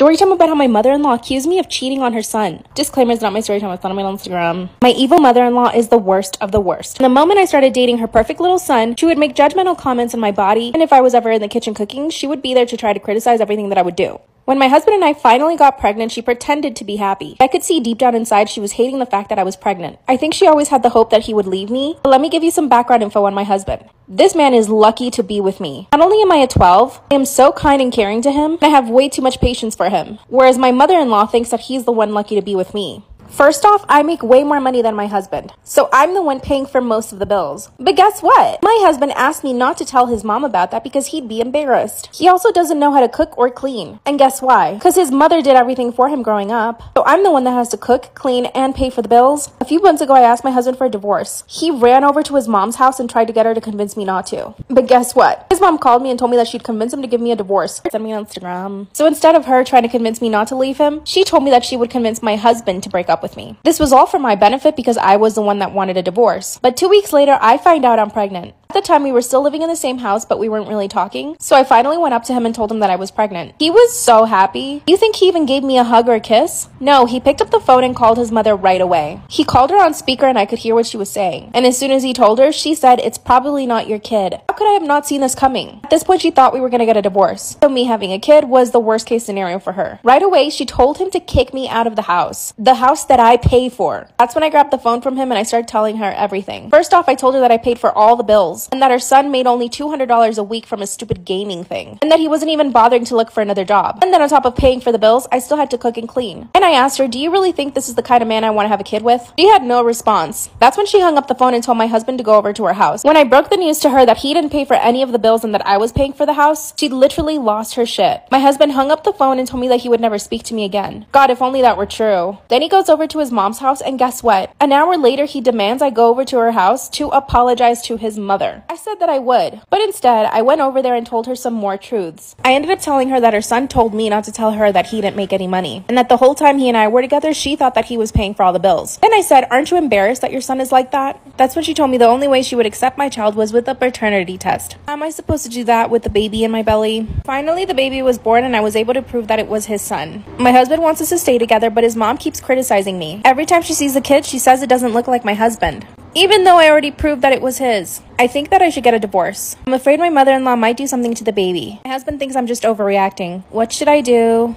Story time about how my mother-in-law accused me of cheating on her son. Disclaimer is not my story time, it's not on my Instagram. My evil mother-in-law is the worst of the worst. the moment I started dating her perfect little son, she would make judgmental comments on my body, and if I was ever in the kitchen cooking, she would be there to try to criticize everything that I would do. When my husband and I finally got pregnant, she pretended to be happy. I could see deep down inside she was hating the fact that I was pregnant. I think she always had the hope that he would leave me. But let me give you some background info on my husband. This man is lucky to be with me. Not only am I a 12, I am so kind and caring to him, I have way too much patience for him. Whereas my mother-in-law thinks that he's the one lucky to be with me. First off, I make way more money than my husband, so I'm the one paying for most of the bills. But guess what? My husband asked me not to tell his mom about that because he'd be embarrassed. He also doesn't know how to cook or clean. And guess why? Because his mother did everything for him growing up. So I'm the one that has to cook, clean, and pay for the bills. A few months ago, I asked my husband for a divorce. He ran over to his mom's house and tried to get her to convince me not to. But guess what? His mom called me and told me that she'd convince him to give me a divorce. Send me on Instagram. So instead of her trying to convince me not to leave him, she told me that she would convince my husband to break up with me. This was all for my benefit because I was the one that wanted a divorce. But two weeks later, I find out I'm pregnant. At the time, we were still living in the same house, but we weren't really talking. So I finally went up to him and told him that I was pregnant. He was so happy. Do you think he even gave me a hug or a kiss? No, he picked up the phone and called his mother right away. He called her on speaker and I could hear what she was saying. And as soon as he told her, she said, It's probably not your kid. Could I have not seen this coming? At this point, she thought we were gonna get a divorce. So me having a kid was the worst case scenario for her. Right away, she told him to kick me out of the house. The house that I pay for. That's when I grabbed the phone from him and I started telling her everything. First off, I told her that I paid for all the bills and that her son made made only $200 a week from a stupid gaming thing, and that he wasn't even bothering to look for another job. And then on top of paying for the bills, I still had to cook and clean. And I asked her, Do you really think this is the kind of man I want to have a kid with? She had no response. That's when she hung up the phone and told my husband to go over to her house. When I broke the news to her that he didn't pay for any of the bills and that I was paying for the house, she literally lost her shit. My husband hung up the phone and told me that he would never speak to me again. God, if only that were true. Then he goes over to his mom's house, and guess what? An hour later, he demands I go over to her house to apologize to his mother. I said that I would, but instead, Instead, I went over there and told her some more truths. I ended up telling her that her son told me not to tell her that he didn't make any money, and that the whole time he and I were together, she thought that he was paying for all the bills. Then I said, Aren't you embarrassed that your son is like that? That's when she told me the only way she would accept my child was with a paternity test. Am I supposed to do that with the baby in my belly? Finally, the baby was born, and I was able to prove that it was his son. My husband wants us to stay together, but his mom keeps criticizing me. Every time she sees the kid, she says it doesn't look like my husband even though I already proved that it was his. I think that I should get a divorce. I'm afraid my mother in law might do something to the baby. My husband thinks I'm just overreacting. What should I do?